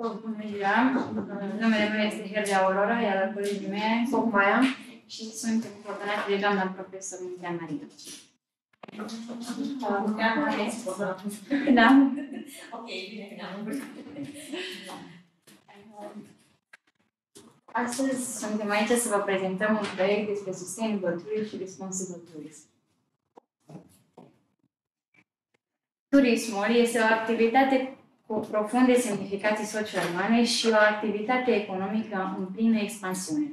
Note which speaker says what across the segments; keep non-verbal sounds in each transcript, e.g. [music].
Speaker 1: Bună ziua! Numele meu este Herge Aurora, iar al colegii mei, Focmaia, și sunt coordonată de doamna profesor Muntean Marina. Da.
Speaker 2: Ok, bine că ne-am
Speaker 1: Astăzi suntem aici să vă prezentăm un proiect despre Sustainable Tourism și Responsible Tourism. Turismul este o activitate cu profunde semnificații socio-umane și o activitate economică în plină expansiune.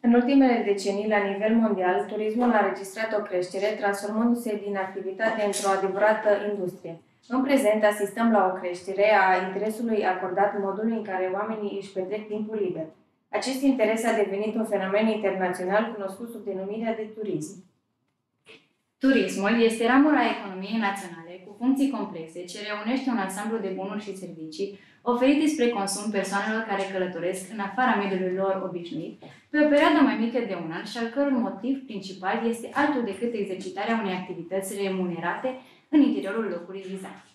Speaker 3: În ultimele decenii, la nivel mondial, turismul a registrat o creștere, transformându-se din activitate într-o adevărată industrie. În prezent, asistăm la o creștere a interesului acordat modului în care oamenii își petrec timpul liber. Acest interes a devenit un fenomen internațional cunoscut sub denumirea de turism.
Speaker 1: Turismul este ramura economiei naționale cu funcții complexe ce reunește un ansamblu de bunuri și servicii oferite spre consum persoanelor care călătoresc în afara mediului lor obișnuit pe o perioadă mai mică de un an și al căror motiv principal este altul decât exercitarea unei activități remunerate în interiorul locului vizat.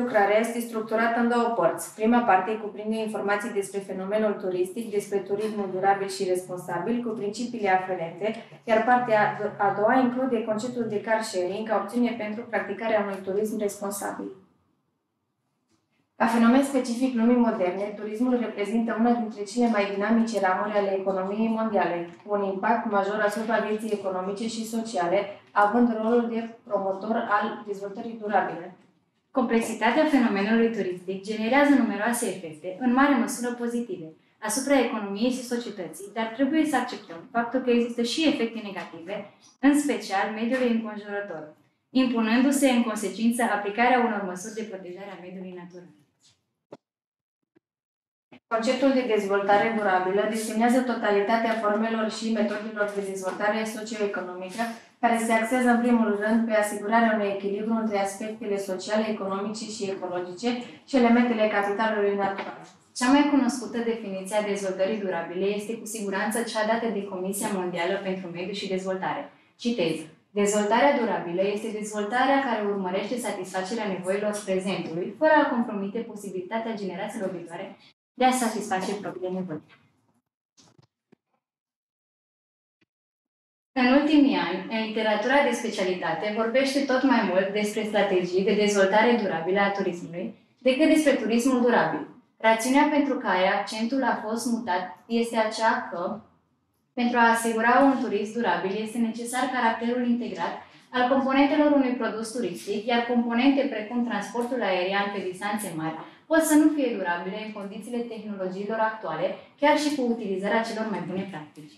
Speaker 3: Lucrarea este structurată în două părți. Prima parte cuprinde informații despre fenomenul turistic, despre turismul durabil și responsabil, cu principiile aferente, iar partea a doua include conceptul de car sharing ca opțiune pentru practicarea unui turism responsabil. Ca fenomen specific lumii moderne, turismul reprezintă una dintre cele mai dinamice ramuri ale economiei mondiale, cu un impact major asupra vieții economice și sociale, având rolul de promotor al dezvoltării durabile.
Speaker 1: Complexitatea fenomenului turistic generează numeroase efecte, în mare măsură pozitive, asupra economiei și societății, dar trebuie să acceptăm faptul că există și efecte negative, în special mediului înconjurător, impunându-se în consecință aplicarea unor măsuri de protejare a mediului natural.
Speaker 3: Conceptul de dezvoltare durabilă desemnează totalitatea formelor și metodelor de dezvoltare socioeconomică care se axează în primul rând pe asigurarea unui echilibru între aspectele sociale, economice și ecologice și elementele capitalului natural.
Speaker 1: Cea mai cunoscută definiție a dezvoltării durabile este cu siguranță cea dată de Comisia Mondială pentru Mediu și Dezvoltare. Citez. Dezvoltarea durabilă este dezvoltarea care urmărește satisfacerea nevoilor prezentului, fără a compromite posibilitatea generațiilor viitoare de a satisface propriile nevoi. În ultimii ani, literatura de specialitate vorbește tot mai mult despre strategii de dezvoltare durabilă a turismului decât despre turismul durabil. Rațiunea pentru care accentul a fost mutat este aceea că, pentru a asigura un turism durabil, este necesar caracterul integrat al componentelor unui produs turistic, iar componente precum transportul aerian pe distanțe mari pot să nu fie durabile în condițiile tehnologiilor actuale, chiar și cu utilizarea celor mai bune practici.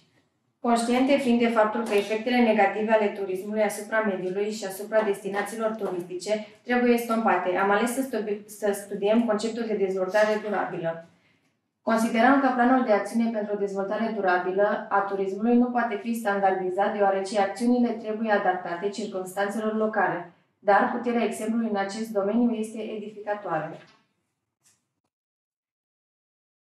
Speaker 3: Conștiente fiind de faptul că efectele negative ale turismului asupra mediului și asupra destinațiilor turistice trebuie stompate, am ales să, studi- să studiem conceptul de dezvoltare durabilă. Considerăm că planul de acțiune pentru dezvoltare durabilă a turismului nu poate fi standardizat deoarece acțiunile trebuie adaptate circunstanțelor locale, dar puterea exemplului în acest domeniu este edificatoare.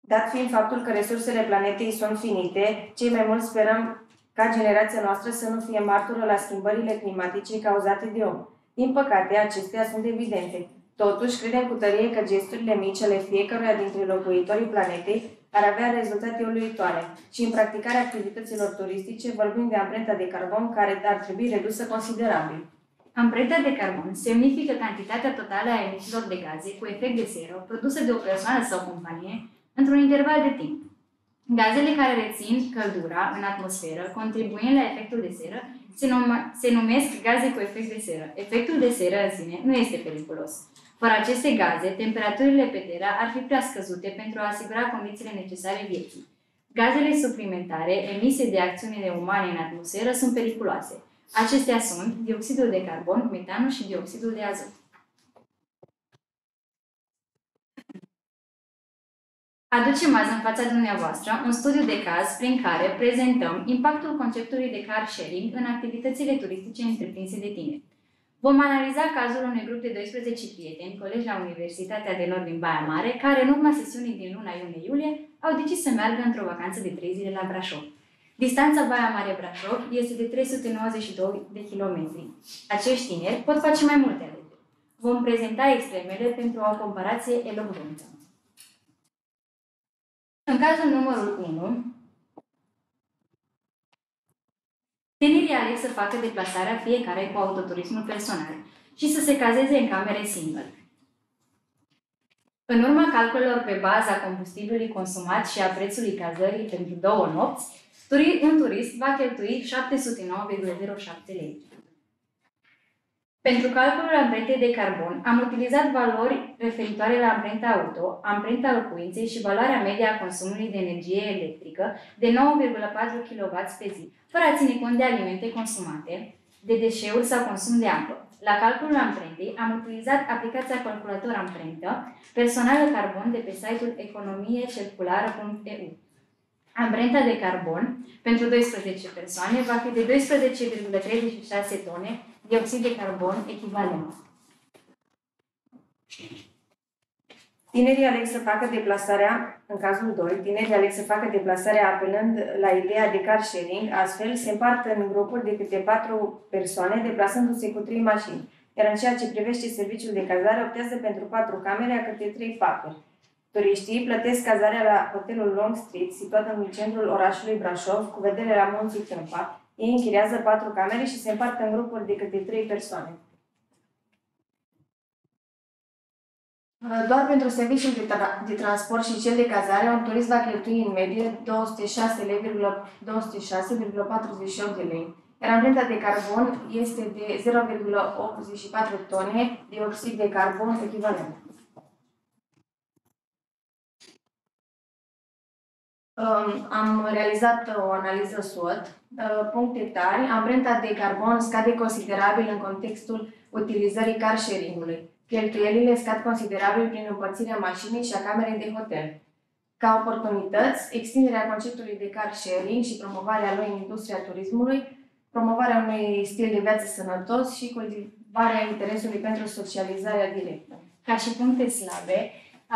Speaker 3: Dat fiind faptul că resursele planetei sunt finite, cei mai mulți sperăm ca generația noastră să nu fie martură la schimbările climatice cauzate de om. Din păcate, acestea sunt evidente. Totuși, credem cu tărie că gesturile mici ale fiecăruia dintre locuitorii planetei ar avea rezultate uluitoare și în practicarea activităților turistice vorbim de amprenta de carbon care ar trebui redusă considerabil.
Speaker 1: Amprenta de carbon semnifică cantitatea totală a emisiilor de gaze cu efect de seră produse de o persoană sau o companie într-un interval de timp. Gazele care rețin căldura în atmosferă, contribuind la efectul de seră, se, num- se numesc gaze cu efect de seră. Efectul de seră în sine nu este periculos. Fără aceste gaze, temperaturile pe Terra ar fi prea scăzute pentru a asigura condițiile necesare vieții. Gazele suplimentare emise de acțiunile umane în atmosferă sunt periculoase. Acestea sunt dioxidul de carbon, metanul și dioxidul de azot. Aducem azi în fața dumneavoastră un studiu de caz prin care prezentăm impactul conceptului de car sharing în activitățile turistice întreprinse de tine. Vom analiza cazul unui grup de 12 prieteni, colegi la Universitatea de Nord din Baia Mare, care în urma sesiunii din luna iunie-iulie au decis să meargă într-o vacanță de 3 zile la Brașov. Distanța Baia Mare-Brașov este de 392 de kilometri. Acești tineri pot face mai multe alegeri. Vom prezenta extremele pentru o comparație elogventă. În cazul numărul 1, tinerii aleg să facă deplasarea fiecare cu autoturismul personal și să se cazeze în camere single. În urma calculelor pe baza combustibilului consumat și a prețului cazării pentru două nopți, un turist va cheltui 709,07 lei. Pentru calculul amprentei de carbon, am utilizat valori referitoare la amprenta auto, amprenta locuinței și valoarea medie a consumului de energie electrică de 9,4 kW pe zi, fără a ține cont de alimente consumate, de deșeuri sau consum de apă. La calculul amprentei am utilizat aplicația calculator amprentă personală carbon de pe site-ul economiecirculară.eu. Amprenta de carbon pentru 12 persoane va fi de 12,36 tone dioxid de carbon echivalent.
Speaker 3: Tinerii aleg să facă deplasarea, în cazul 2, tinerii aleg să facă deplasarea apelând la ideea de car sharing, astfel se împart în grupuri de câte 4 persoane, deplasându-se cu 3 mașini. Iar în ceea ce privește serviciul de cazare, optează pentru 4 camere a câte 3 paturi. Turiștii plătesc cazarea la hotelul Long Street, situat în centrul orașului Brașov, cu vedere la munții Tâmpa. Ei închiriază 4 camere și se împart în grupuri de câte 3 persoane. Doar pentru serviciul de, tra- de transport și cel de cazare, un turist va cheltui în medie 206,48 de lei, iar amprenta de carbon este de 0,84 tone de oxid de carbon echivalent. Am realizat o analiză SWOT. Uh, puncte tari. Amprenta de carbon scade considerabil în contextul utilizării car sharing-ului. Cheltuielile scad considerabil prin împărțirea mașinii și a camerei de hotel. Ca oportunități, extinderea conceptului de car sharing și promovarea lui în industria turismului, promovarea unui stil de viață sănătos și cultivarea interesului pentru socializarea directă.
Speaker 1: Ca și puncte slabe,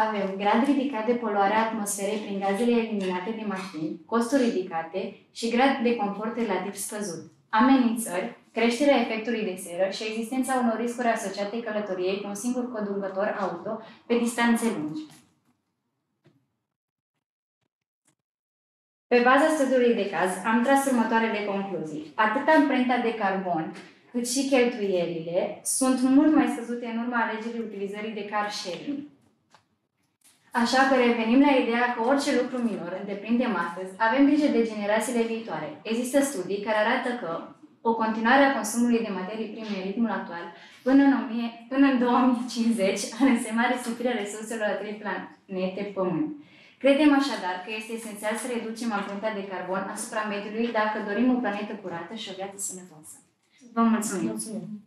Speaker 1: avem grad ridicat de poluare a atmosferei prin gazele eliminate de mașini, costuri ridicate și grad de confort relativ scăzut. Amenințări, creșterea efectului de seră și existența unor riscuri asociate călătoriei cu un singur conducător auto pe distanțe lungi. Pe baza studiului de caz, am tras următoarele concluzii. Atât amprenta de carbon, cât și cheltuielile sunt mult mai scăzute în urma alegerii utilizării de car sharing. Așa că revenim la ideea că orice lucru minor întreprindem astăzi, avem grijă de generațiile viitoare. Există studii care arată că o continuare a consumului de materii prime în ritmul actual până în, 1000, până în 2050 [laughs] ar însemna risipirea resurselor a trei planete Pământ. Credem așadar că este esențial să reducem amprenta de carbon asupra mediului dacă dorim o planetă curată și o viață sănătoasă. Vă mulțumim! mulțumim.